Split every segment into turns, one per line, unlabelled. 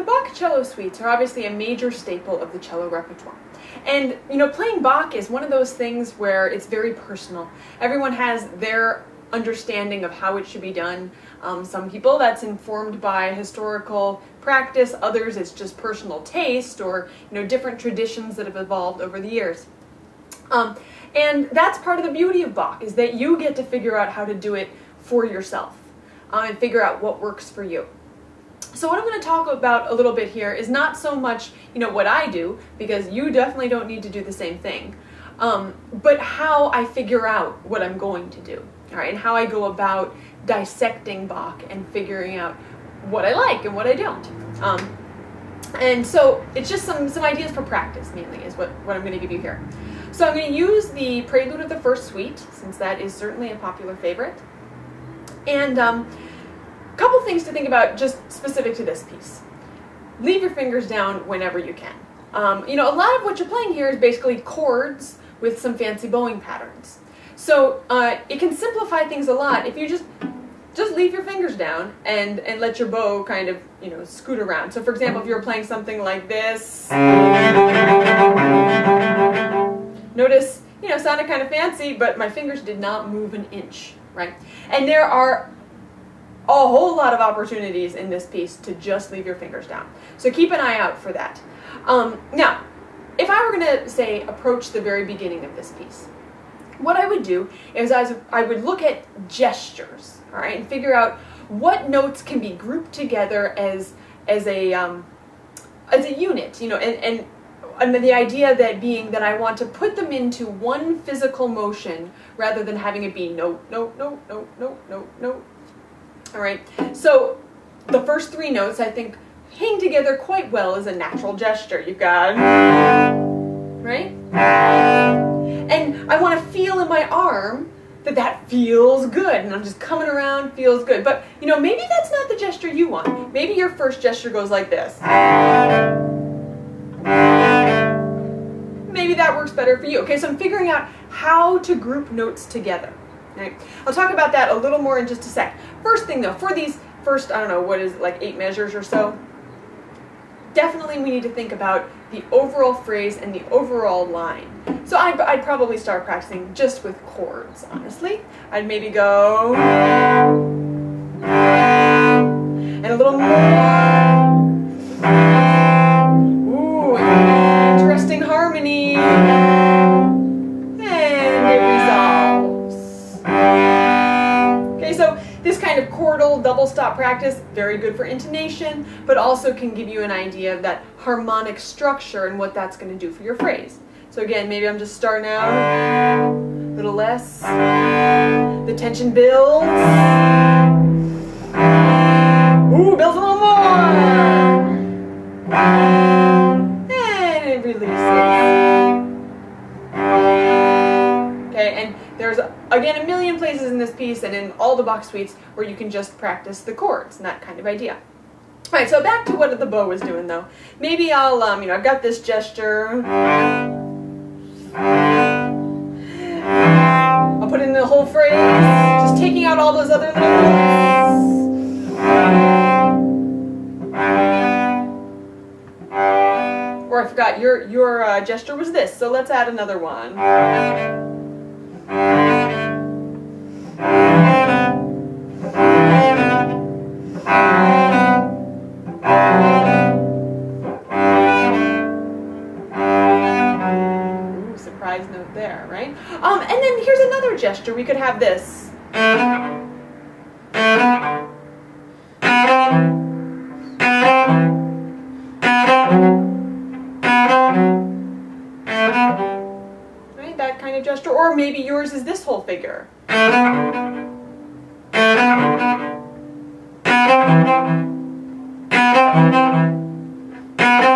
The Bach cello suites are obviously a major staple of the cello repertoire. And, you know, playing Bach is one of those things where it's very personal. Everyone has their understanding of how it should be done. Um, some people that's informed by historical practice, others it's just personal taste or, you know, different traditions that have evolved over the years. Um, and that's part of the beauty of Bach, is that you get to figure out how to do it for yourself um, and figure out what works for you. So what I'm going to talk about a little bit here is not so much, you know, what I do, because you definitely don't need to do the same thing, um, but how I figure out what I'm going to do, all right, and how I go about dissecting Bach and figuring out what I like and what I don't. Um, and so it's just some, some ideas for practice, mainly, is what, what I'm going to give you here. So I'm going to use the Prelude of the First Suite, since that is certainly a popular favorite. And um, couple things to think about just specific to this piece. Leave your fingers down whenever you can. Um, you know, a lot of what you're playing here is basically chords with some fancy bowing patterns. So uh, it can simplify things a lot if you just just leave your fingers down and, and let your bow kind of, you know, scoot around. So for example, if you were playing something like this, notice, you know, sounded kind of fancy, but my fingers did not move an inch, right? And there are a whole lot of opportunities in this piece to just leave your fingers down. So keep an eye out for that. Um, now, if I were going to, say, approach the very beginning of this piece, what I would do is I would look at gestures, all right, and figure out what notes can be grouped together as as a um, as a unit, you know, and, and and the idea that being that I want to put them into one physical motion rather than having it be no, no, no, no, no, no, no. All right. So the first three notes I think hang together quite well as a natural gesture. You've got right, and I want to feel in my arm that that feels good and I'm just coming around feels good. But you know maybe that's not the gesture you want. Maybe your first gesture goes like this. Maybe that works better for you. Okay so I'm figuring out how to group notes together right I'll talk about that a little more in just a sec first thing though for these first I don't know what is it, like eight measures or so definitely we need to think about the overall phrase and the overall line. So I'd, I'd, probably start practicing just with chords, honestly. I'd maybe go and a little more. Chordal double stop practice, very good for intonation, but also can give you an idea of that harmonic structure and what that's going to do for your phrase. So again, maybe I'm just starting out a little less. The tension builds. Bach suites where you can just practice the chords and that kind of idea. All right, so back to what the bow was doing, though. Maybe I'll, um, you know, I've got this gesture. I'll put in the whole phrase, just taking out all those other notes. Or I forgot, your, your uh, gesture was this, so let's add another one. We could have this. Right, that kind of gesture. Or maybe yours is this whole figure.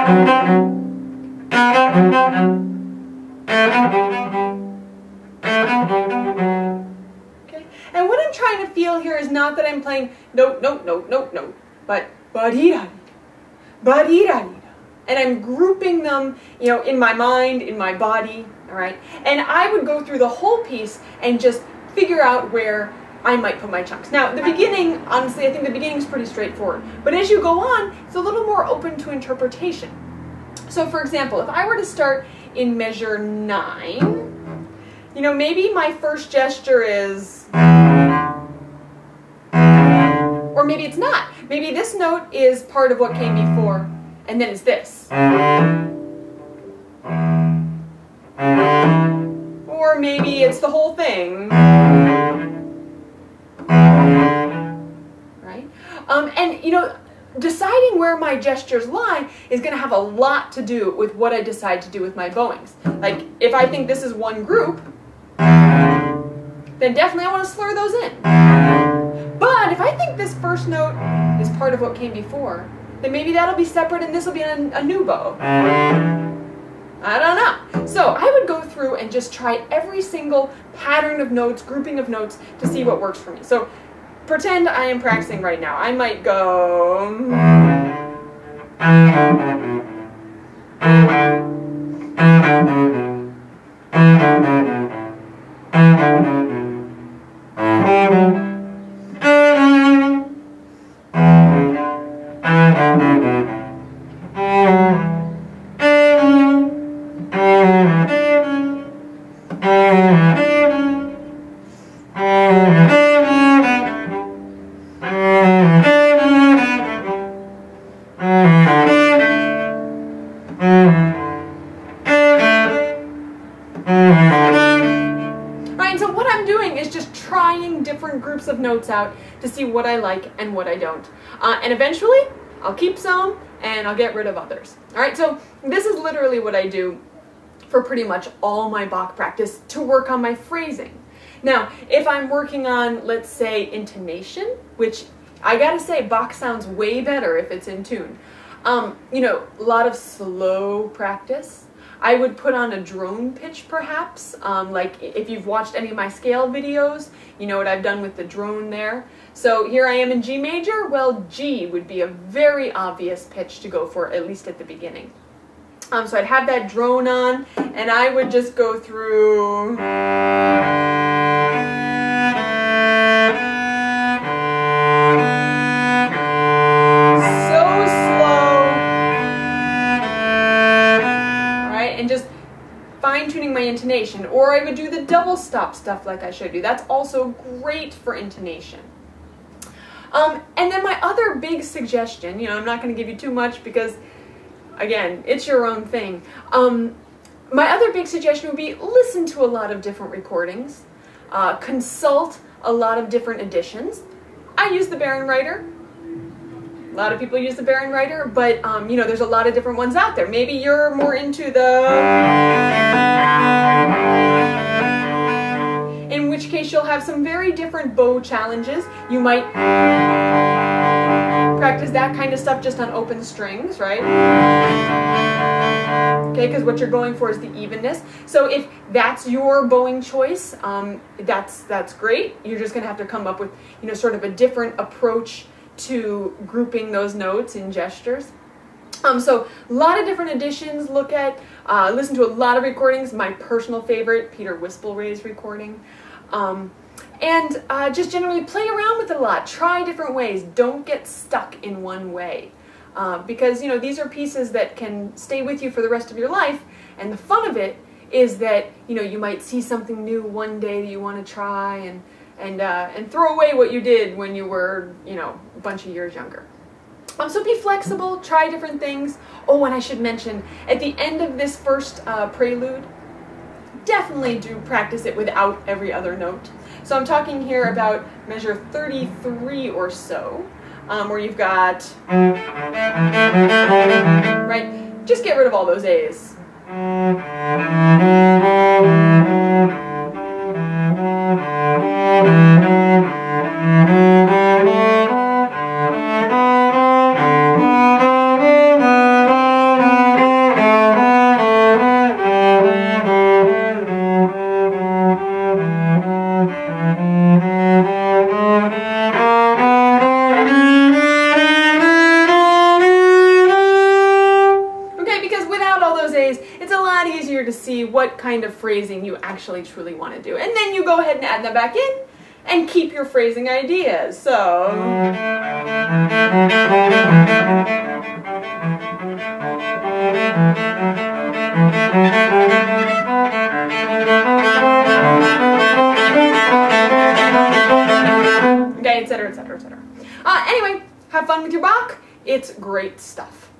Okay, playing note, note, note, note, note, but ba-dee-da, ba-dee-da, and I'm grouping them, you know, in my mind, in my body, all right? And I would go through the whole piece and just figure out where I might put my chunks. Now, the beginning, honestly, I think the beginning is pretty straightforward. But as you go on, it's a little more open to interpretation. So, for example, if I were to start in measure nine, you know, maybe my first gesture is, or maybe it's not. Maybe this note is part of what came before, and then it's this. Or maybe it's the whole thing. Right? Um, and, you know, deciding where my gestures lie is going to have a lot to do with what I decide to do with my bowings. Like, if I think this is one group, then definitely I want to slur those in. But if I think this first note is part of what came before, then maybe that'll be separate and this will be a, a new bow. I don't know. So I would go through and just try every single pattern of notes, grouping of notes to see what works for me. So pretend I am practicing right now. I might go. Right, notes out to see what I like and what I don't. Uh, and eventually, I'll keep some and I'll get rid of others. All right, so this is literally what I do for pretty much all my Bach practice to work on my phrasing. Now, if I'm working on, let's say, intonation, which I gotta say, Bach sounds way better if it's in tune. Um, you know, a lot of slow practice. I would put on a drone pitch perhaps. Um, like if you've watched any of my scale videos, you know what I've done with the drone there. So here I am in G major. Well, G would be a very obvious pitch to go for, at least at the beginning. Um, so I'd have that drone on, and I would just go through. Stop stuff like I showed you. That's also great for intonation. Um, and then my other big suggestion, you know, I'm not going to give you too much because, again, it's your own thing. Um, my other big suggestion would be listen to a lot of different recordings, uh, consult a lot of different editions. I use the Bärenreiter. A lot of people use the Bärenreiter, but um, you know, there's a lot of different ones out there. Maybe you're more into the case you'll have some very different bow challenges. You might practice that kind of stuff just on open strings, right? Okay, because what you're going for is the evenness. So if that's your bowing choice, um, that's that's great. You're just gonna have to come up with, you know, sort of a different approach to grouping those notes in gestures. Um, so a lot of different editions. Look at, uh, listen to a lot of recordings. My personal favorite, Peter Wispelwey's recording. Um, and uh, just generally play around with it a lot. Try different ways. Don't get stuck in one way. Uh, because, you know, these are pieces that can stay with you for the rest of your life. And the fun of it is that, you know, you might see something new one day that you want to try and, and, uh, and throw away what you did when you were, you know, a bunch of years younger. Um, so be flexible, try different things. Oh, and I should mention, at the end of this first uh, prelude, definitely do practice it without every other note. So I'm talking here about measure 33 or so, um, where you've got, right, just get rid of all those A's. Actually truly want to do. And then you go ahead and add them back in, and keep your phrasing ideas. So. Okay, etc., etc., etc. Anyway, have fun with your Bach. It's great stuff.